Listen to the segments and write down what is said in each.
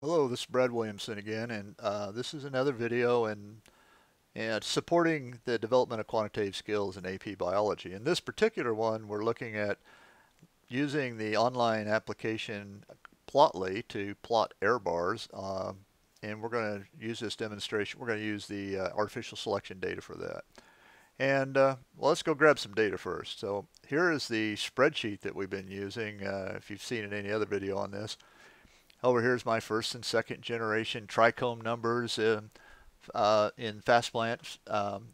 Hello, this is Brad Williamson again, and uh, this is another video and and supporting the development of quantitative skills in AP Biology. In this particular one, we're looking at using the online application Plotly to plot error bars, um, and we're going to use this demonstration. We're going to use the uh, artificial selection data for that. And uh, well, let's go grab some data first. So here is the spreadsheet that we've been using. Uh, if you've seen in any other video on this. Over here is my first and second generation trichome numbers in, uh, in FastPlant. Um,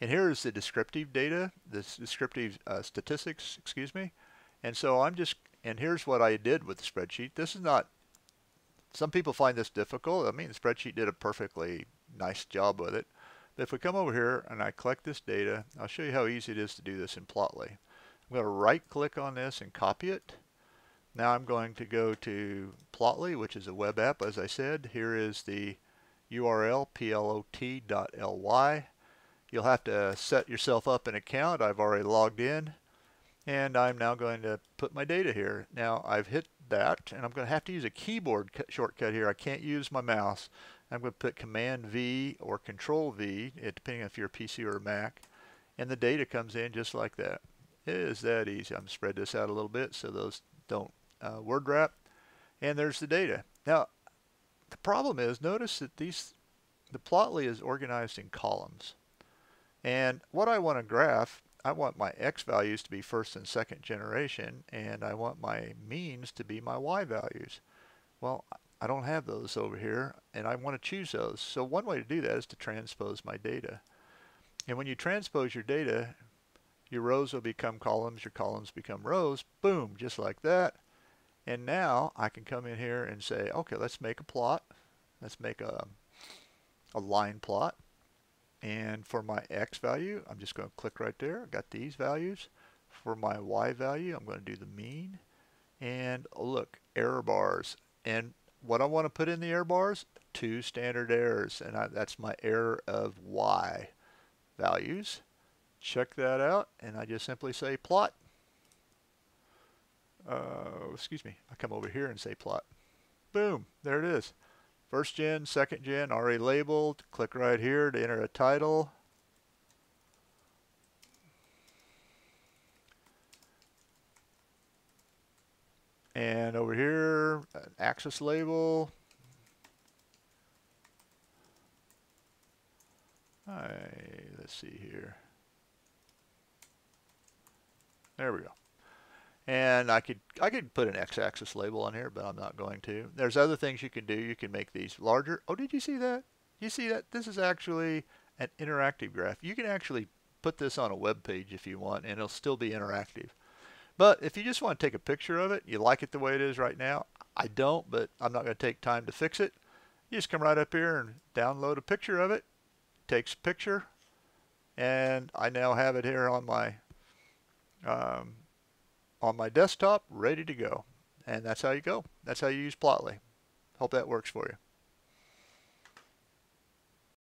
and here is the descriptive data, this descriptive uh, statistics, excuse me. And so I'm just, and here's what I did with the spreadsheet. This is not, some people find this difficult. I mean, the spreadsheet did a perfectly nice job with it. But if we come over here and I collect this data, I'll show you how easy it is to do this in Plotly. I'm going to right click on this and copy it. Now I'm going to go to Plotly, which is a web app, as I said. Here is the URL, plot.ly. You'll have to set yourself up an account. I've already logged in. And I'm now going to put my data here. Now I've hit that, and I'm going to have to use a keyboard shortcut here. I can't use my mouse. I'm going to put Command V or Control V, eh, depending on if you're a PC or a Mac. And the data comes in just like that. It is that easy. I'm spread this out a little bit so those don't uh, word wrap, and there's the data. Now, the problem is, notice that these, the Plotly is organized in columns. And what I want to graph, I want my x values to be first and second generation, and I want my means to be my y values. Well, I don't have those over here, and I want to choose those. So one way to do that is to transpose my data. And when you transpose your data, your rows will become columns, your columns become rows, boom, just like that. And now I can come in here and say, okay, let's make a plot. Let's make a, a line plot. And for my x value, I'm just going to click right there. I got these values. For my y value, I'm going to do the mean. And oh, look, error bars. And what I want to put in the error bars, two standard errors. And I, that's my error of y values. Check that out. And I just simply say plot uh, excuse me, I come over here and say plot. Boom, there it is. First gen, second gen, already labeled. Click right here to enter a title. And over here, an axis label. Right, let's see here. There we go. And I could I could put an x-axis label on here, but I'm not going to. There's other things you can do. You can make these larger. Oh, did you see that? You see that? This is actually an interactive graph. You can actually put this on a web page if you want, and it'll still be interactive. But if you just want to take a picture of it, you like it the way it is right now, I don't, but I'm not going to take time to fix it. You just come right up here and download a picture of it. Takes a picture, and I now have it here on my um, on my desktop, ready to go. And that's how you go. That's how you use Plotly. Hope that works for you.